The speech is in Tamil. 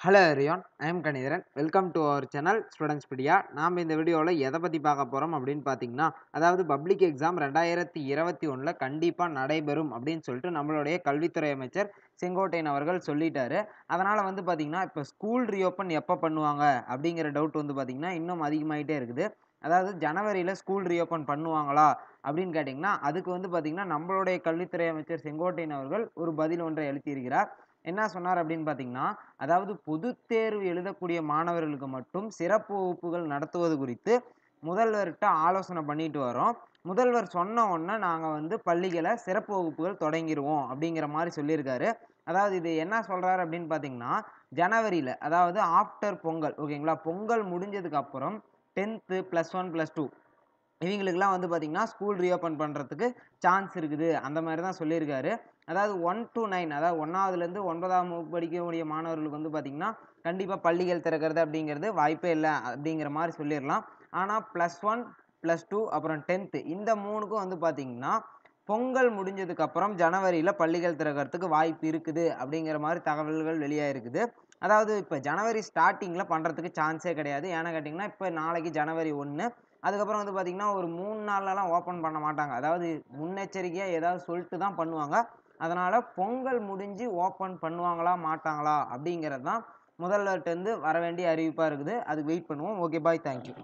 Hello எரியான் I'm Kanitharan welcome to our channel students pedia நாம் இந்த வீடியோவில் எதை பற்றி பார்க்க போகிறோம் அப்படின்னு பார்த்தீங்கன்னா அதாவது பப்ளிக் எக்ஸாம் ரெண்டாயிரத்தி இருபத்தி ஒன்றில் கண்டிப்பாக நடைபெறும் அப்படின்னு சொல்லிட்டு நம்மளுடைய கல்வித்துறை அமைச்சர் செங்கோட்டையன் அவர்கள் சொல்லிட்டாரு. அதனால் வந்து பார்த்திங்கன்னா இப்போ ஸ்கூல் ரீஓப்பன் எப்போ பண்ணுவாங்க அப்படிங்கிற டவுட் வந்து பார்த்திங்கன்னா இன்னும் அதிகமாகிட்டே இருக்குது. அதாவது ஜனவரியில் ஸ்கூல் ரீஓப்பன் பண்ணுவாங்களா அப்படின்னு கேட்டிங்கன்னா அதுக்கு வந்து பார்த்திங்கன்னா நம்மளுடைய கல்வித்துறை அமைச்சர் செங்கோட்டையன் அவர்கள் ஒரு பதில் ஒன்றை எழுத்தியிருக்கிறார் என்ன சொன்னார் அப்படின்னு பார்த்தீங்கன்னா அதாவது பொதுத் தேர்வு எழுதக்கூடிய மாணவர்களுக்கு மட்டும் சிறப்பு வகுப்புகள் நடத்துவது குறித்து முதல்வர்கிட்ட ஆலோசனை பண்ணிட்டு வரோம். முதல்வர் சொன்ன உடனே நாங்கள் வந்து பள்ளிகளை சிறப்பு வகுப்புகள் தொடங்கிடுவோம் அப்படிங்கிற மாதிரி சொல்லியிருக்காரு. அதாவது இது என்ன சொல்கிறாரு அப்படின்னு பார்த்தீங்கன்னா ஜனவரியில் அதாவது ஆஃப்டர் பொங்கல் ஓகேங்களா? பொங்கல் முடிஞ்சதுக்கப்புறம் tenth plus one plus two இவங்களுக்குலாம் வந்து பார்த்திங்கன்னா ஸ்கூல் ரீஓப்பன் பண்ணுறதுக்கு சான்ஸ் இருக்குது. அந்த மாதிரி தான் சொல்லியிருக்காரு. அதாவது ஒன் டு நைன் அதாவது ஒன்றாவதுலேருந்து ஒன்பதாம் வகுப்பு படிக்கக்கூடிய மாணவர்களுக்கு வந்து பார்த்திங்கன்னா கண்டிப்பாக பள்ளிகள் திறக்கிறது அப்படிங்கிறது வாய்ப்பே இல்லை அப்படிங்கிற மாதிரி சொல்லிடலாம் ஆனால் ப்ளஸ் ஒன் ப்ளஸ் டூ அப்புறம் டென்த்து இந்த மூணுக்கும் வந்து பார்த்திங்கன்னா பொங்கல் முடிஞ்சதுக்கப்புறம் ஜனவரியில் பள்ளிகள் திறக்கிறதுக்கு வாய்ப்பு இருக்குது அப்படிங்கிற மாதிரி தகவல்கள் வெளியாகிருக்குது அதாவது இப்போ ஜனவரி ஸ்டார்டிங்கில் பண்ணுறதுக்கு சான்ஸே கிடையாது. ஏன்னா கேட்டிங்கன்னா இப்போ நாளைக்கு ஜனவரி ஒன்று அதுக்கப்புறம் வந்து பார்த்திங்கன்னா ஒரு மூணு நாள்லலாம் ஓப்பன் பண்ண மாட்டாங்க. அதாவது முன்னெச்சரிக்கையாக ஏதாவது சொல்லிட்டு தான் பண்ணுவாங்க. அதனால் பொங்கல் முடிஞ்சு ஓப்பன் பண்ணுவாங்களா மாட்டாங்களா அப்படிங்கிறது தான் முதல்வர்கிட்டருந்து வர வேண்டிய அறிவிப்பாக இருக்குது. அதுக்கு வெயிட் பண்ணுவோம். Okay bye thank you